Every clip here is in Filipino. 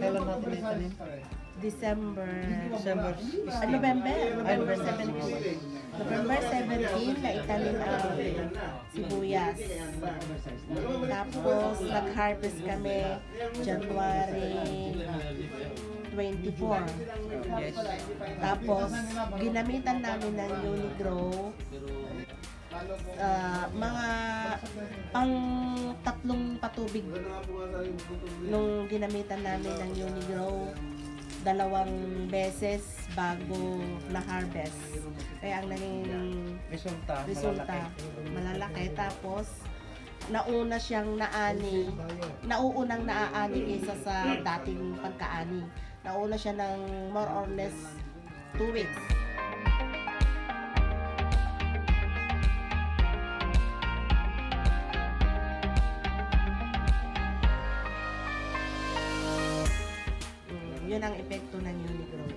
kailan natin na itanim? December, December. ah, November, November 17. November 17 na itanim ang sibuyas. Tapos nag-harvest kami January 24. Yes. Tapos ginamitan namin ng Unigrow ah, mga pang tatlong patubig nung ginamitan namin ng Unigrow dalawang beses bago na-harvest. Kaya ang naging Resulta, resulta malalaki. malalaki. Tapos nauna siyang naani, nauunang naaani kaysa sa dating pagkaani. Nauna siya ng more or less 2 weeks. Yun ang epekto ng Unigrow.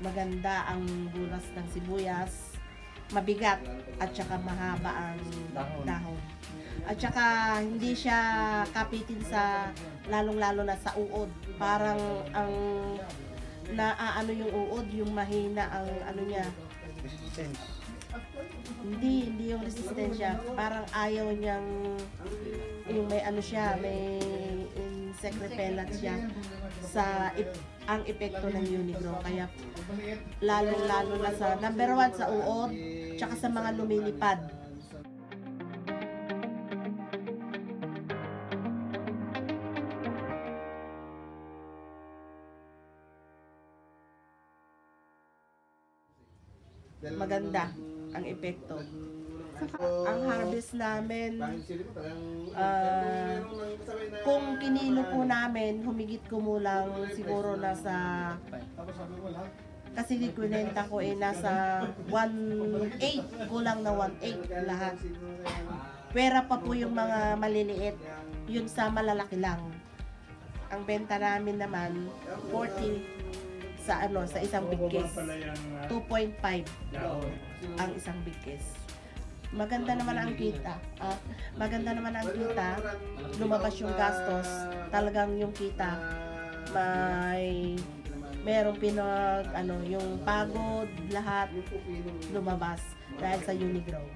Maganda ang bulas ng sibuyas, mabigat at saka mahaba ang Dahon. dahon. At saka hindi siya kapitin sa lalong-lalo na sa uod. Parang ang naaano yung uod, yung mahina ang ano niya. Resistance. Hindi, hindi yung resistensya. Parang ayaw niyang yung may ano siya, may insect siya sa ang epekto ng Unigrow. Kaya lalo-lalo na sa number one sa uod, tsaka sa mga lumilipad. Maganda ang epekto. Ang harvest namin, ah, kung kinilo po namin, humigit kumulang siguro nasa, kasi kinenta ko eh, nasa 1.8, kulang na 1.8 lahat. Pera pa po yung mga maliliit, yun sa malalaki lang. Ang benta namin naman, 40 sa ano, sa isang big case. 2.5 ang isang big case. Maganda naman ang kita. Ah, maganda naman ang kita. Lumabas yung gastos. Talagang yung kita may merong pinag ano yung pagod lahat lumabas dahil sa Unigrow.